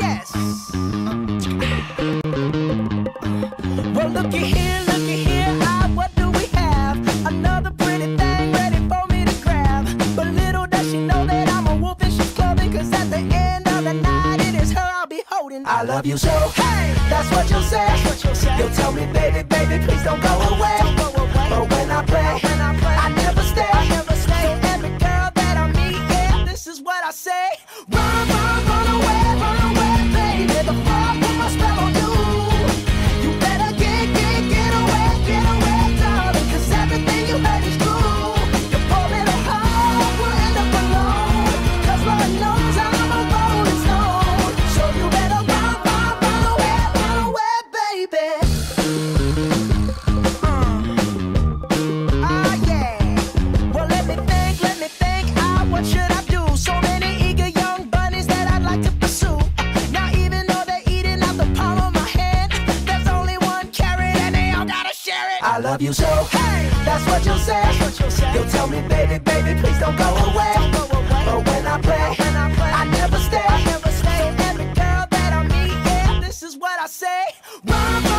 yes. Well, looky here, looky here, ah, what do we have? Another pretty thing ready for me to grab. But little does she know that I'm a wolf in sheep's clothing, 'cause at the end of the night, it is her I'll be holding. I love you so, hey, that's what you'll say. You'll tell me, baby, baby, please don't go away. I love you so. Hey, that's what you'll say. What you'll, say. you'll tell me, baby, baby, please don't go away. Don't go away. But when I play, when I, play I, never stay. I never stay. So every girl that I meet, yeah, this is what I say. Run,